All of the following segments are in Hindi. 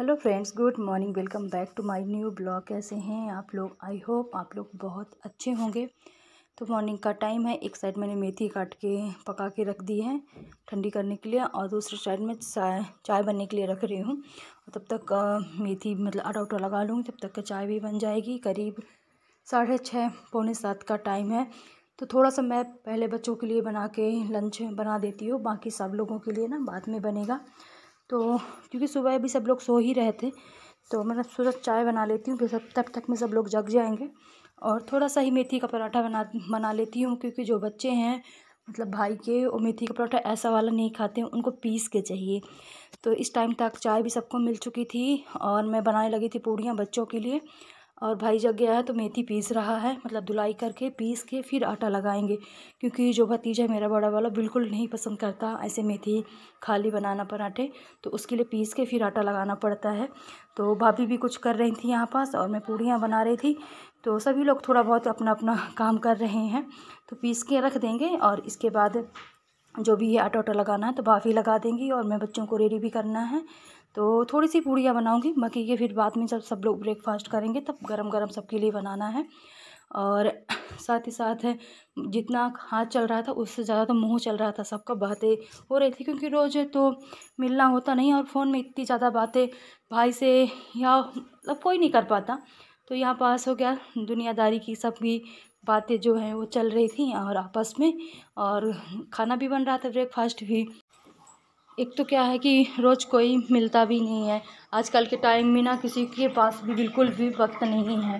Hello friends good morning welcome back to my new blog कैसे हैं आप लोग? आई होप आप लोग बहुत अच्छे होंगे। तो मॉर्निंग का टाइम है। एक साइड मैंने मेथी काट के पका के रख दी है ठंडी करने के लिए और दूसरी साइड में चाय बनने के लिए रख रही हूँ। तब तक आ, मेथी मतलब आटा उटा लगा लूँगी। तब तक चाय भी बन जाएगी। करीब साढ़े छः पौने सात का टाइम है। तो थोड़ा सा मैं पहले बच्चों के लिए बना के लंच बना देती हूँ। बाकी सब लोगों के लिए ना बाद में बनेगा। तो क्योंकि सुबह अभी सब लोग सो ही रहे थे तो मतलब सूरज चाय बना लेती हूँ, फिर सब, तब तक में सब लोग जग जाएँगे। और थोड़ा सा ही मेथी का पराठा बना बना लेती हूँ, क्योंकि जो बच्चे हैं मतलब भाई के, वो मेथी का पराठा ऐसा वाला नहीं खाते हैं उनको पीस के चाहिए। तो इस टाइम तक चाय भी सबको मिल चुकी थी, और मैं बनाने लगी थी पूड़ियाँ बच्चों के लिए। और भाई जग गया है तो मेथी पीस रहा है मतलब धुलाई करके पीस के फिर आटा लगाएँगे। क्योंकि जो भतीजा है मेरा बड़ा वाला बिल्कुल नहीं पसंद करता ऐसे मेथी खाली बनाना पराठे तो उसके लिए पीस के फिर आटा लगाना पड़ता है। तो भाभी भी कुछ कर रही थी यहाँ पास और मैं पूड़ियाँ बना रही थी तो सभी लोग थोड़ा बहुत अपना अपना काम कर रहे हैं। तो पीस के रख देंगे और इसके बाद जो भी आटा वाटा लगाना है तो भाभी लगा देंगी और मैं बच्चों को रेडी भी करना है। तो थोड़ी सी पूड़ियाँ बनाऊँगी, बाकी ये फिर बाद में जब सब लोग ब्रेकफास्ट करेंगे, तब गरम गरम सबके लिए बनाना है। और साथ ही साथ है जितना हाथ चल रहा था, उससे ज़्यादा तो मुँह चल रहा था, सबका बातें हो रही थी, क्योंकि रोज़ तो मिलना होता नहीं और फ़ोन में इतनी ज़्यादा बातें भाई से या मतलब कोई नहीं कर पाता। तो यहाँ पास हो गया, दुनियादारी की सब भी बातें जो हैं वो चल रही थी और आपस में और खाना भी बन रहा था ब्रेकफास्ट भी। एक तो क्या है कि रोज़ कोई मिलता भी नहीं है। आजकल के टाइम में ना किसी के पास भी बिल्कुल भी वक्त नहीं है।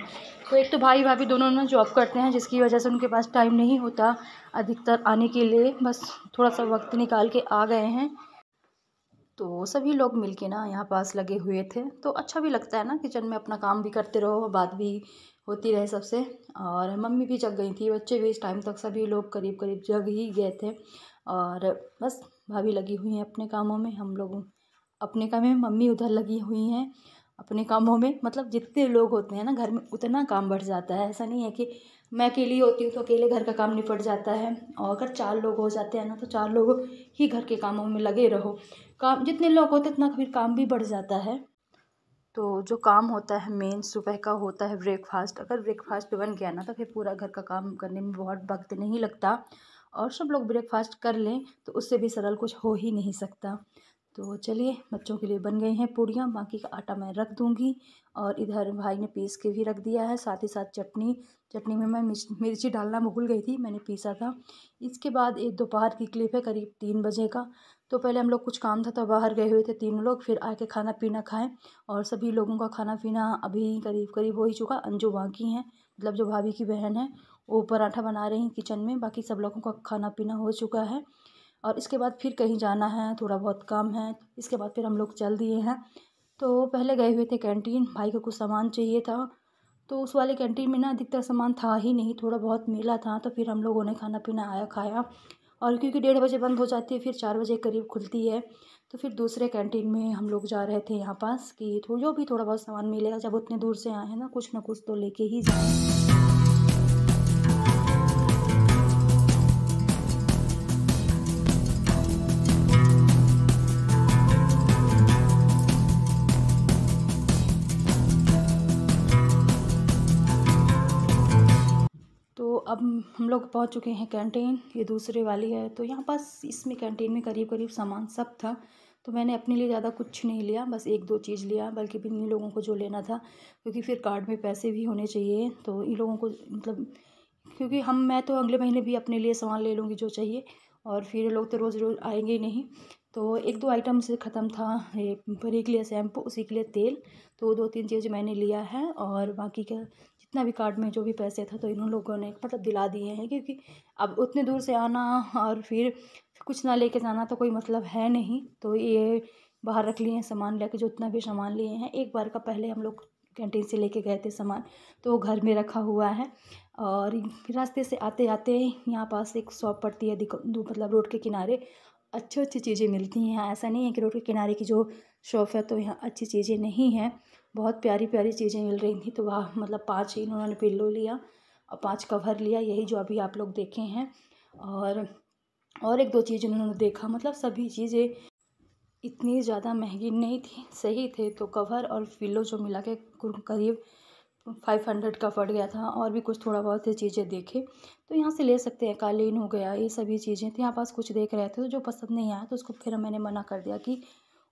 तो एक तो भाई भाभी दोनों ना जॉब करते हैं, जिसकी वजह से उनके पास टाइम नहीं होता अधिकतर आने के लिए। बस थोड़ा सा वक्त निकाल के आ गए हैं। तो सभी लोग मिल के ना यहाँ पास लगे हुए थे। तो अच्छा भी लगता है ना किचन में अपना काम भी करते रहो, बात भी होती रहे सबसे। और मम्मी भी जग गई थी, बच्चे भी इस टाइम तक सभी लोग करीब करीब जग ही गए थे। और बस भाभी लगी हुई हैं अपने कामों में, हम लोग अपने काम में मम्मी उधर लगी हुई हैं। अपने कामों में। मतलब जितने लोग होते हैं ना, घर में उतना काम बढ़ जाता है। ऐसा नहीं है कि मैं अकेली होती हूँ तो अकेले घर का काम निपट जाता है। और अगर चार लोग हो जाते हैं ना तो चार लोग ही घर के कामों में लगे रहो। काम, जितने लोग होते उतना फिर काम भी बढ़ जाता है। तो जो काम होता है मेन, सुबह का होता है ब्रेकफास्ट। अगर ब्रेकफास्ट बन गया ना तो फिर पूरा घर का काम करने में बहुत वक्त नहीं लगता। और सब लोग ब्रेकफास्ट कर लें तो उससे भी सरल कुछ हो ही नहीं सकता। तो चलिए, बच्चों के लिए बन गई हैं पूड़ियाँ, बाकी का आटा मैं रख दूँगी और इधर भाई ने पीस के भी रख दिया है, साथ ही साथ चटनी चटनी में मैं मिर्ची डालना भूल गई थी, मैंने पीसा था। इसके बाद एक दोपहर की क्लिप है, करीब तीन बजे का। तो पहले हम लोग कुछ काम था तो बाहर गए हुए थे तीन लोग, फिर आके खाना पीना खाएँ और सभी लोगों का खाना पीना अभी करीब करीब हो ही चुका, अंजू बाकी हैं मतलब जो भाभी की बहन है, वो पराठा बना रही हैं किचन में, बाकी सब लोगों का खाना पीना हो चुका है। और इसके बाद फिर कहीं जाना है, थोड़ा बहुत काम है, इसके बाद फिर हम लोग चल दिए हैं। तो पहले गए हुए थे कैंटीन, भाई को कुछ सामान चाहिए था। तो उस वाले कैंटीन में ना अधिकतर सामान था ही नहीं, थोड़ा बहुत मिला था तो फिर हम लोगों ने खाना पीना आया खाया। और क्योंकि डेढ़ बजे बंद हो जाती है, फिर चार बजे करीब खुलती है तो फिर दूसरे कैंटीन में हम लोग जा रहे थे यहाँ पास कि जो भी थोड़ा बहुत सामान मिलेगा, जब उतने दूर से आए हैं ना, कुछ ना कुछ तो लेके ही जाएँ अब हम लोग पहुँच चुके हैं कैंटीन ये दूसरे वाली है। तो यहाँ पास इसमें कैंटीन में करीब करीब सामान सब था। तो मैंने अपने लिए ज़्यादा कुछ नहीं लिया, बस एक दो चीज़ लिया, बल्कि भी इन लोगों को जो लेना था, क्योंकि फिर कार्ड में पैसे भी होने चाहिए। तो इन लोगों को मतलब क्योंकि हम, मैं तो अगले महीने भी अपने लिए सामान ले लूँगी जो चाहिए, और फिर लोग तो रोज़ रोज़ आएँगे ही नहीं। तो एक दो आइटम से ख़त्म था परी के लिए शैम्पू उसी के लिए तेल तो दो तीन चीज़ मैंने लिया है, और बाकी का जितना भी कार्ड में जो भी पैसे था तो इन लोगों ने मतलब दिला दिए हैं, क्योंकि अब उतने दूर से आना और फिर कुछ ना लेके जाना तो कोई मतलब है नहीं। तो ये बाहर रख लिए हैं सामान लेके, जो उतना भी सामान लिए हैं। एक बार का पहले हम लोग कैंटीन से लेके गए थे सामान तो वो घर में रखा हुआ है। और रास्ते से आते आते यहाँ पास एक शॉप पड़ती है मतलब रोड के किनारे। अच्छी अच्छी चीज़ें मिलती हैं। ऐसा नहीं है कि रोड के किनारे की जो शॉप है तो यहाँ अच्छी चीज़ें नहीं हैं। बहुत प्यारी प्यारी चीज़ें मिल रही थी तो वह मतलब पाँच ही इन्होंने पिल्लो लिया और पाँच कवर लिया, यही जो अभी आप लोग देखे हैं। और और एक दो चीज़ उन्होंने देखा मतलब सभी चीज़ें इतनी ज़्यादा महँगी नहीं थी, सही थे तो कवर और पिल्लो जो मिला के करीब फाइव हंड्रेड का पड़ गया था और भी कुछ थोड़ा बहुत चीज़ें देखे। तो यहाँ से ले सकते हैं, कालीन हो गया, ये सभी चीज़ें थी यहाँ पास कुछ देख रहे थे तो जो पसंद नहीं आया तो उसको फिर मैंने मना कर दिया कि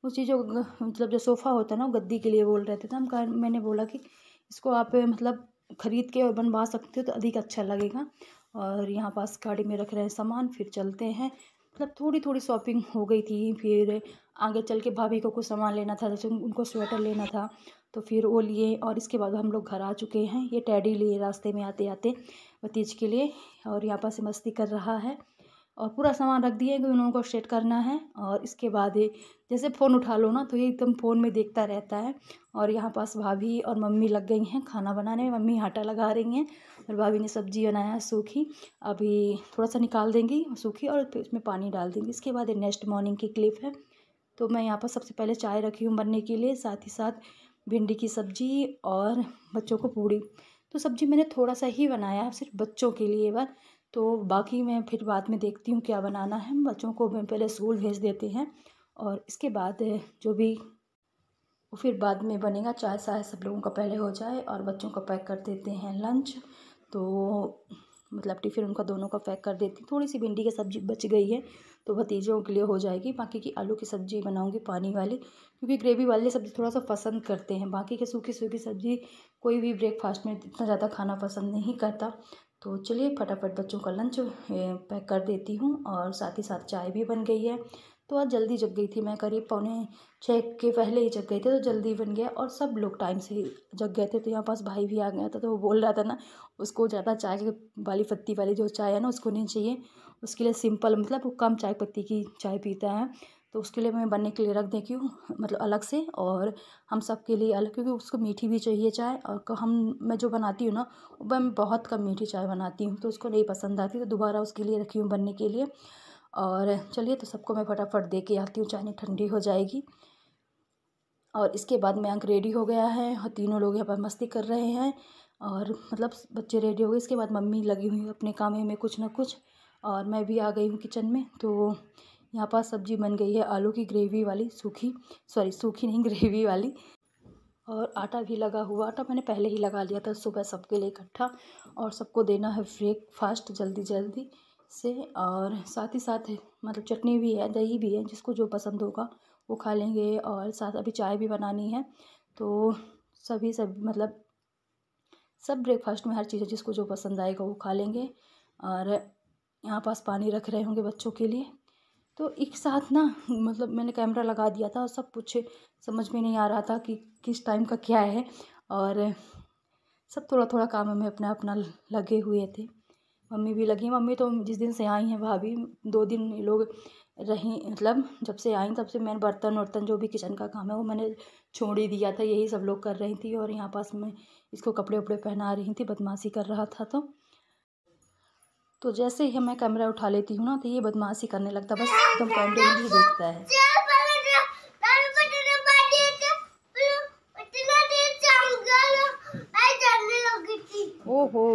उस चीज़ जो मतलब जो सोफ़ा होता है ना गद्दी के लिए बोल रहे थे। तो हम मैंने बोला कि इसको आप मतलब ख़रीद के और बनवा सकते हो तो अधिक अच्छा लगेगा। और यहाँ पास गाड़ी में रख रहे हैं सामान, फिर चलते हैं। मतलब थोड़ी थोड़ी शॉपिंग हो गई थी, फिर आगे चल के भाभी को कुछ सामान लेना था, जैसे उनको स्वेटर लेना था तो फिर वो लिए। और इसके बाद हम लोग घर आ चुके हैं। ये टैडी लिए रास्ते में आते आते भतीज के लिए। और यहाँ पर से मस्ती कर रहा है। और पूरा सामान रख दिए कि उन को सेट करना है और इसके बाद जैसे फ़ोन उठा लो ना तो ये एकदम फ़ोन में देखता रहता है। और यहाँ पास भाभी और मम्मी लग गई हैं खाना बनाने। में मम्मी आटा लगा रही हैं और भाभी ने सब्ज़ी बनाया है सूखी। अभी थोड़ा सा निकाल देंगी सूखी और उसमें पानी डाल देंगी। इसके बाद नेक्स्ट मॉर्निंग की क्लिप है। तो मैं यहाँ पर सबसे पहले चाय रखी हूँ बनने के लिए, साथ ही साथ भिंडी की सब्ज़ी और बच्चों को पूड़ी। तो सब्ज़ी मैंने थोड़ा सा ही बनाया सिर्फ़ बच्चों के लिए बार तो बाकी मैं फिर बाद में देखती हूँ क्या बनाना है। बच्चों को मैं पहले स्कूल भेज देते हैं और इसके बाद जो भी वो फिर बाद में बनेगा, चाय साय सब लोगों का पहले हो जाए और बच्चों का पैक कर देते हैं लंच। तो मतलब टिफ़िन उनका दोनों का पैक कर देती थोड़ी सी भिंडी की सब्ज़ी बच गई है तो भतीजों के लिए हो जाएगी। बाकी की आलू की सब्ज़ी बनाऊँगी पानी वाली क्योंकि ग्रेवी वाली सब्ज़ी थोड़ा सा पसंद करते हैं। बाकी के सूखी सूखी सब्ज़ी कोई भी ब्रेकफास्ट में इतना ज़्यादा खाना पसंद नहीं करता। तो चलिए फटाफट बच्चों का लंच पैक कर देती हूँ और साथ ही साथ चाय भी बन गई है। तो आज जल्दी जग गई थी मैं करीब, पौने छः के पहले ही जग गए थे तो जल्दी बन गया और सब लोग टाइम से जग गए थे। तो यहाँ पास भाई भी आ गया था तो वो बोल रहा था ना, उसको ज़्यादा चाय वाली पत्ती वाली जो चाय है ना उसको नहीं चाहिए। उसके लिए सिंपल मतलब वो कम चाय पत्ती की चाय पीता है। तो उसके लिए मैं बनने के लिए रख देती हूँ मतलब अलग से और हम सब के लिए अलग, क्योंकि उसको मीठी भी चाहिए चाय और हम, मैं जो बनाती हूँ ना वह मैं बहुत कम मीठी चाय बनाती हूँ तो उसको नहीं पसंद आती तो दोबारा उसके लिए रखी हूँ बनने के लिए। और चलिए तो सबको मैं फटाफट दे के आती हूँ, चाय ठंडी हो जाएगी। और इसके बाद मैं अंक रेडी हो गया है और तीनों लोग यहाँ पर मस्ती कर रहे हैं और मतलब बच्चे रेडी हो गए, इसके बाद मम्मी लगी हुई अपने काम में कुछ ना कुछ और मैं भी आ गई हूँ किचन में तो यहाँ पर सब्ज़ी बन गई है, आलू की ग्रेवी वाली, सूखी सॉरी सूखी नहीं, ग्रेवी वाली। और आटा भी लगा हुआ, आटा मैंने पहले ही लगा लिया था सुबह सबके लिए इकट्ठा। और सबको देना है ब्रेकफास्ट जल्दी जल्दी से। और साथ ही साथ मतलब चटनी भी है, दही भी है, जिसको जो पसंद होगा वो खा लेंगे। और साथ अभी चाय भी बनानी है। तो सभी सब मतलब सब ब्रेकफास्ट में हर चीज़ है, जिसको जो पसंद आएगा वो खा लेंगे। और यहाँ पास पानी रख रहे होंगे बच्चों के लिए। तो एक साथ ना मतलब मैंने कैमरा लगा दिया था और सब कुछ समझ में नहीं आ रहा था कि किस टाइम का क्या है और सब थोड़ा थोड़ा काम में अपना अपना लगे हुए थे। मम्मी भी लगी। मम्मी तो जिस दिन से आई हैं भाभी, दो दिन ये लोग रही मतलब जब से आई तब से मैंने बर्तन वर्तन जो भी किचन का काम है वो मैंने छोड़ ही दिया था। यही सब लोग कर रही थी और यहाँ पास में इसको कपड़े उपड़े पहना रही थी, बदमाशी कर रहा था तो। तो जैसे ही मैं कैमरा उठा लेती हूँ ना तो ये बदमाशी करने लगता बस एकदम कैमरे में ही देखता है। ओहो।